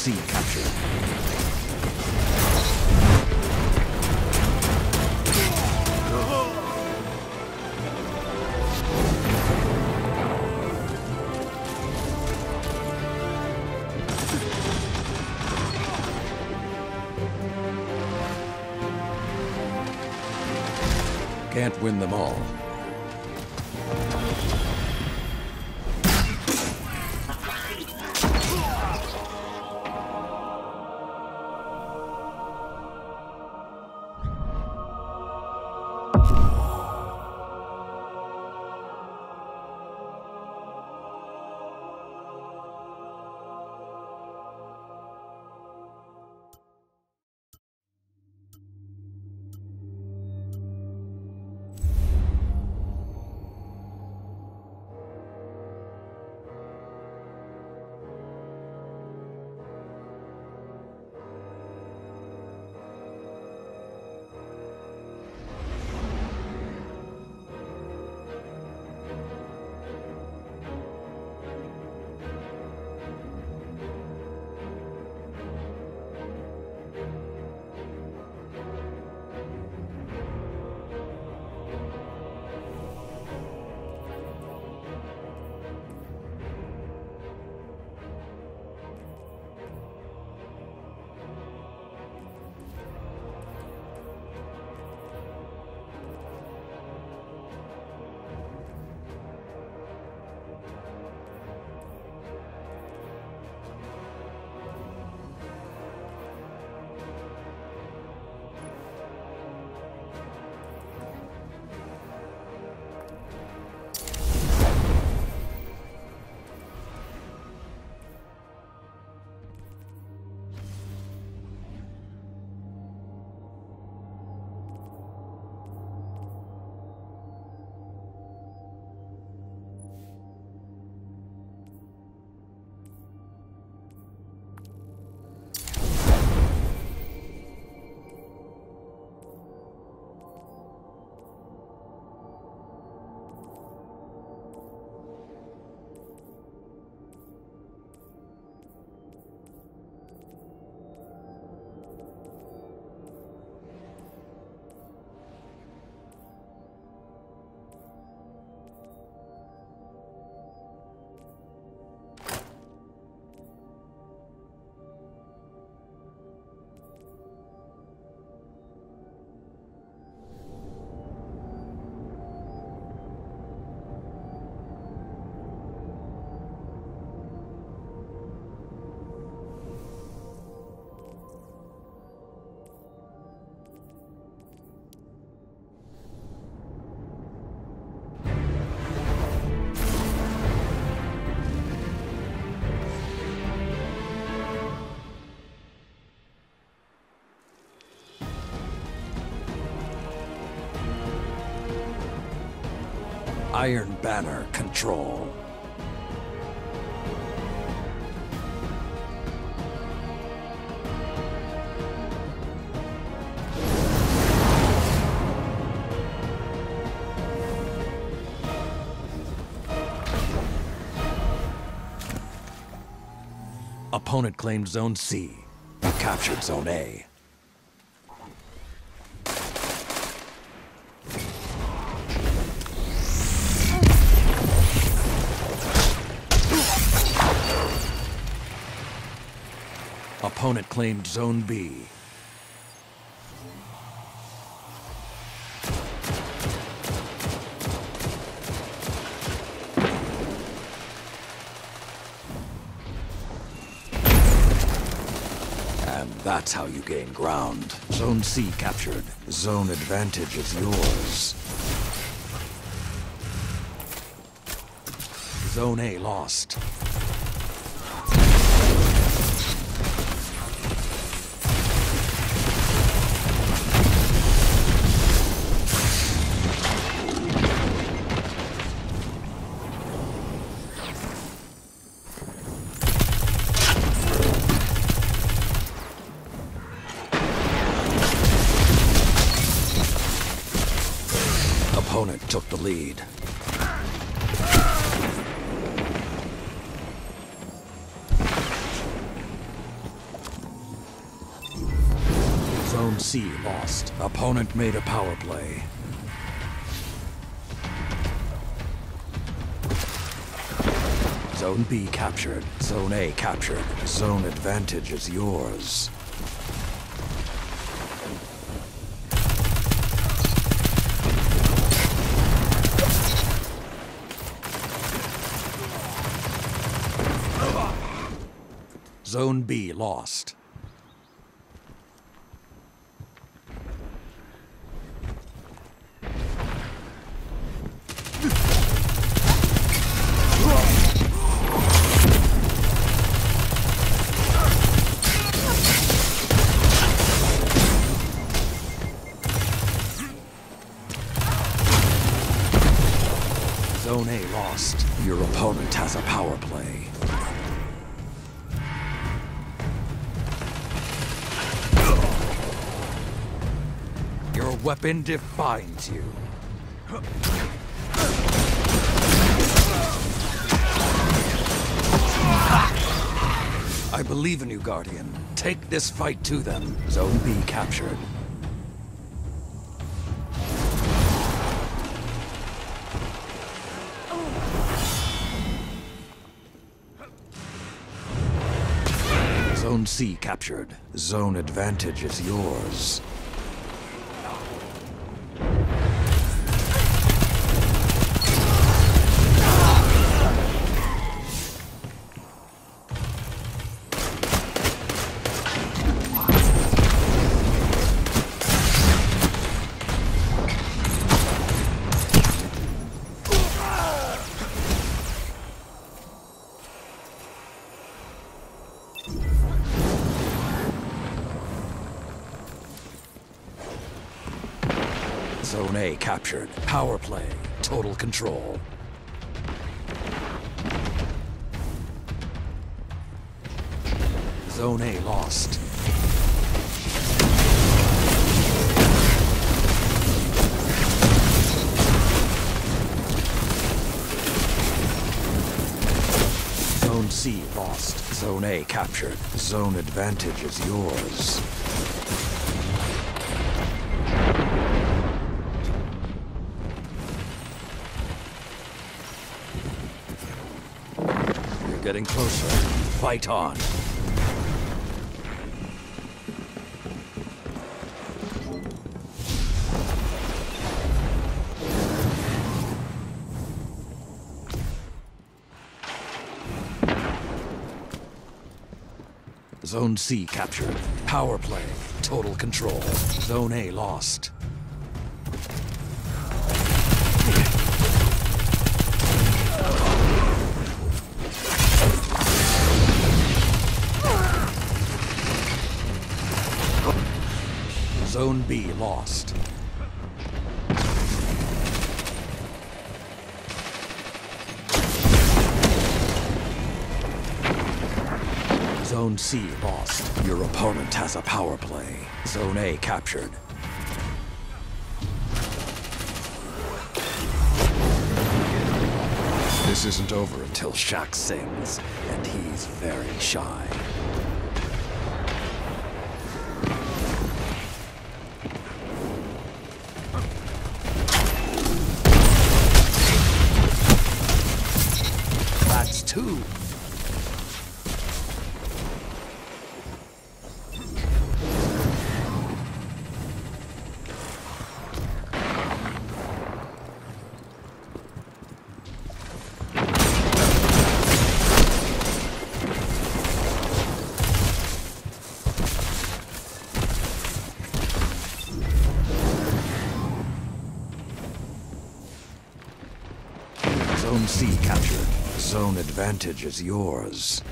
C captured. Can't win them all. Iron Banner control. Opponent claimed Zone C. Captured Zone A. Opponent claimed Zone B. And that's how you gain ground. Zone C captured. Zone advantage is yours. Zone A lost. lead. Zone C lost. Opponent made a power play. Zone B captured. Zone A captured. Zone advantage is yours. Zone B lost. Weapon defines you. I believe in you, Guardian. Take this fight to them. Zone B captured. Zone C captured. Zone advantage is yours. Zone A captured. Power play. Total control. Zone A lost. Zone C lost. Zone A captured. Zone advantage is yours. Getting closer. Fight on. Zone C captured. Power play. Total control. Zone A lost. Zone lost. Zone C lost. Your opponent has a power play. Zone A captured. This isn't over until Shaxx sings, and he's very shy. Zone C captured. Zone advantage is yours.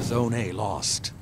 Zone A lost.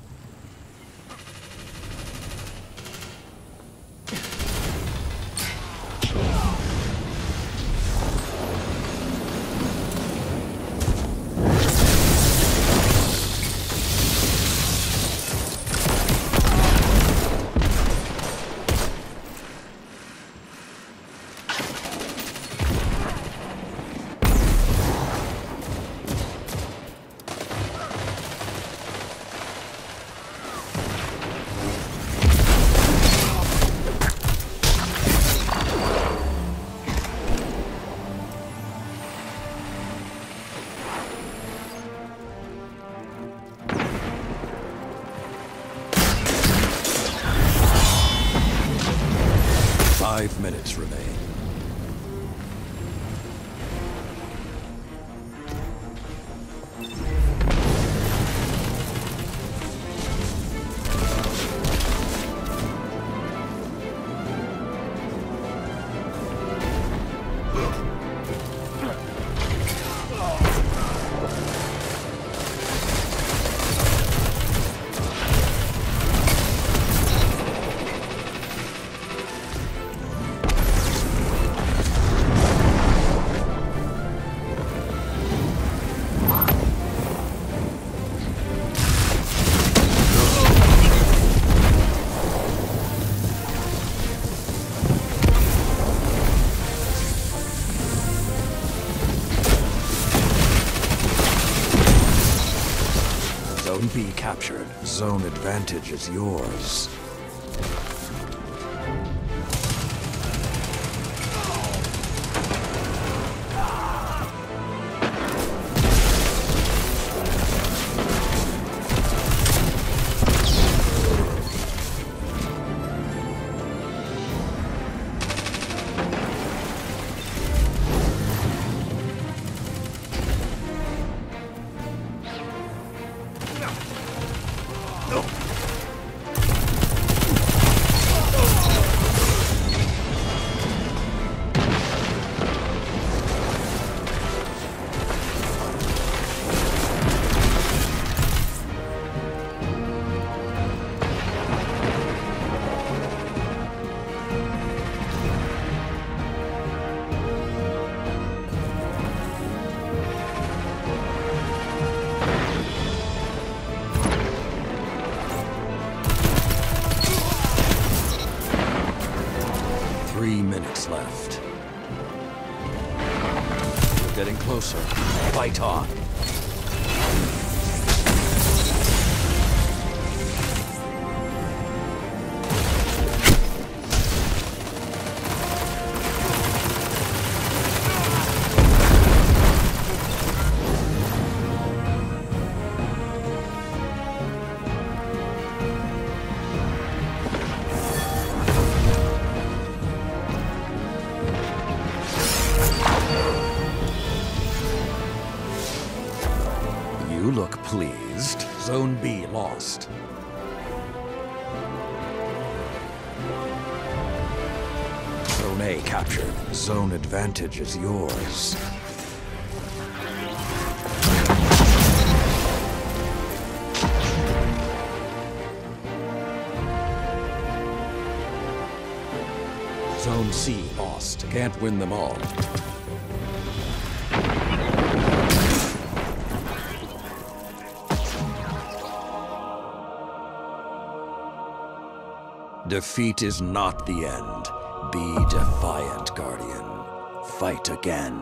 Captured. Zone advantage is yours. Three minutes left. We're getting closer. Fight on. Pleased. Zone B lost. Zone A captured. Zone advantage is yours. Zone C lost. Can't win them all. Defeat is not the end. Be defiant, Guardian. Fight again.